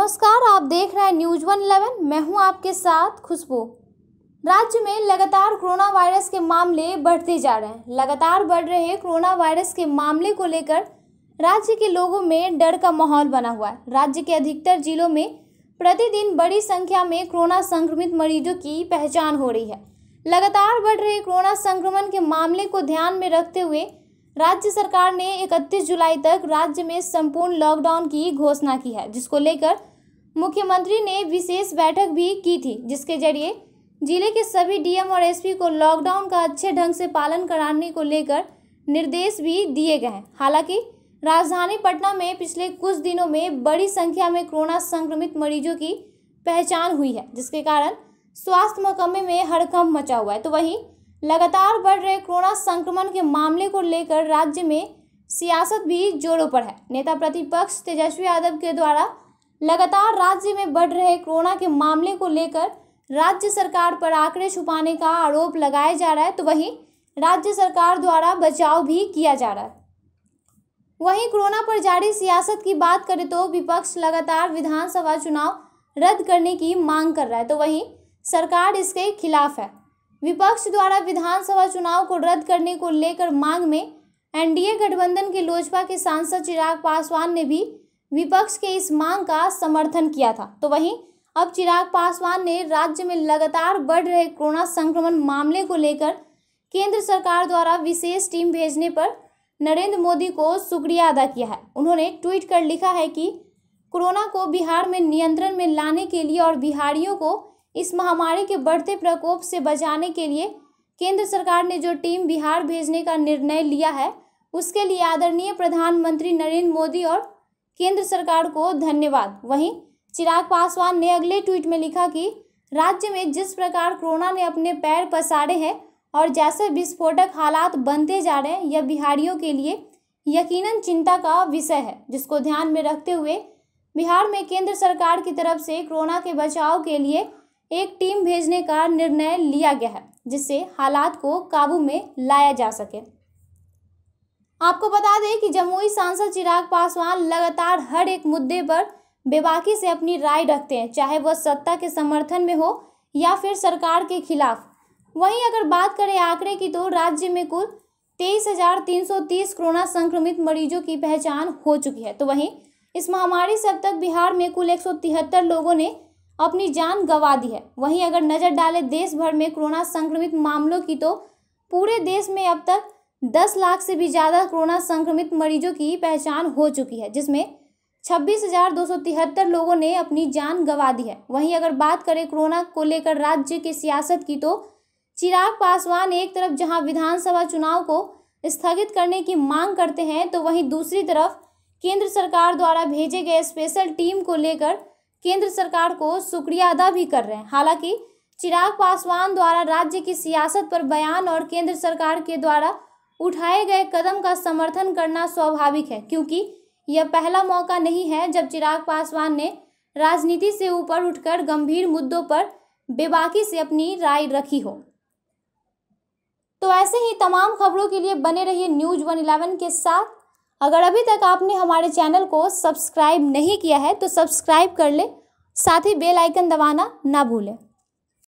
नमस्कार, आप देख रहे हैं न्यूज़ वन इलेवन। मैं हूँ आपके साथ खुशबू। राज्य में लगातार कोरोना वायरस के मामले बढ़ते जा रहे हैं। लगातार बढ़ रहे कोरोना वायरस के मामले को लेकर राज्य के लोगों में डर का माहौल बना हुआ है। राज्य के अधिकतर जिलों में प्रतिदिन बड़ी संख्या में कोरोना संक्रमित मरीजों की पहचान हो रही है। लगातार बढ़ रहे कोरोना संक्रमण के मामले को ध्यान में रखते हुए राज्य सरकार ने 31 जुलाई तक राज्य में संपूर्ण लॉकडाउन की घोषणा की है, जिसको लेकर मुख्यमंत्री ने विशेष बैठक भी की थी, जिसके ज़रिए ज़िले के सभी डीएम और एसपी को लॉकडाउन का अच्छे ढंग से पालन कराने को लेकर निर्देश भी दिए गए हैं। हालाँकि, राजधानी पटना में पिछले कुछ दिनों में बड़ी संख्या में कोरोना संक्रमित मरीजों की पहचान हुई है, जिसके कारण स्वास्थ्य महकमे में हड़कंप मचा हुआ है। तो वहीं लगातार बढ़ रहे कोरोना संक्रमण के मामले को लेकर राज्य में सियासत भी जोरों पर है। नेता प्रतिपक्ष तेजस्वी यादव के द्वारा लगातार राज्य में बढ़ रहे कोरोना के मामले को लेकर राज्य सरकार पर आंकड़े छुपाने का आरोप लगाया जा रहा है तो वहीं राज्य सरकार द्वारा बचाव भी किया जा रहा है। वहीं कोरोना पर जारी सियासत की बात करें तो विपक्ष लगातार विधानसभा चुनाव रद्द करने की मांग कर रहा है तो वहीं सरकार इसके खिलाफ है। विपक्ष द्वारा विधानसभा चुनाव को रद्द करने को लेकर मांग में एनडीए गठबंधन के लोजपा के सांसद चिराग पासवान ने भी विपक्ष के इस मांग का समर्थन किया था। तो वहीं अब चिराग पासवान ने राज्य में लगातार बढ़ रहे कोरोना संक्रमण मामले को लेकर केंद्र सरकार द्वारा विशेष टीम भेजने पर नरेंद्र मोदी को शुक्रिया अदा किया है। उन्होंने ट्वीट कर लिखा है कि कोरोना को बिहार में नियंत्रण में लाने के लिए और बिहारियों को इस महामारी के बढ़ते प्रकोप से बचाने के लिए केंद्र सरकार ने जो टीम बिहार भेजने का निर्णय लिया है, उसके लिए आदरणीय प्रधानमंत्री नरेंद्र मोदी और केंद्र सरकार को धन्यवाद। वहीं चिराग पासवान ने अगले ट्वीट में लिखा कि राज्य में जिस प्रकार कोरोना ने अपने पैर पसारे हैं और जैसे विस्फोटक हालात बनते जा रहे हैं, यह बिहारियों के लिए यकीनन चिंता का विषय है, जिसको ध्यान में रखते हुए बिहार में केंद्र सरकार की तरफ़ से कोरोना के बचाव के लिए एक टीम भेजने का निर्णय लिया गया है, जिससे हालात को काबू में लाया जा सके। आपको बता दें कि जमुई सांसद चिराग पासवान लगातार हर एक मुद्दे पर बेबाकी से अपनी राय रखते हैं, चाहे वह सत्ता के समर्थन में हो या फिर सरकार के खिलाफ। वहीं अगर बात करें आंकड़े की तो राज्य में कुल तेईस हज़ार तीन सौ तीस कोरोना संक्रमित मरीजों की पहचान हो चुकी है। तो वहीं इस महामारी से अब तक बिहार में कुल एक सौ तिहत्तर लोगों ने अपनी जान गंवा दी है। वहीं अगर नज़र डालें देश भर में कोरोना संक्रमित मामलों की तो पूरे देश में अब तक दस लाख से भी ज़्यादा कोरोना संक्रमित मरीजों की पहचान हो चुकी है, जिसमें छब्बीस हज़ार दो सौ तिहत्तर लोगों ने अपनी जान गंवा दी है। वहीं अगर बात करें कोरोना को लेकर राज्य की सियासत की तो चिराग पासवान एक तरफ़ जहाँ विधानसभा चुनाव को स्थगित करने की मांग करते हैं तो वहीं दूसरी तरफ़ केंद्र सरकार द्वारा भेजे गए स्पेशल टीम को लेकर केंद्र सरकार को शुक्रिया अदा भी कर रहे हैं। हालाँकि, चिराग पासवान द्वारा राज्य की सियासत पर बयान और केंद्र सरकार के द्वारा उठाए गए कदम का समर्थन करना स्वाभाविक है, क्योंकि यह पहला मौका नहीं है जब चिराग पासवान ने राजनीति से ऊपर उठकर गंभीर मुद्दों पर बेबाकी से अपनी राय रखी हो। तो ऐसे ही तमाम खबरों के लिए बने रहिए न्यूज़ वन इलेवन के साथ। अगर अभी तक आपने हमारे चैनल को सब्सक्राइब नहीं किया है तो सब्सक्राइब कर ले, साथ ही बेल आइकन दबाना ना भूलें।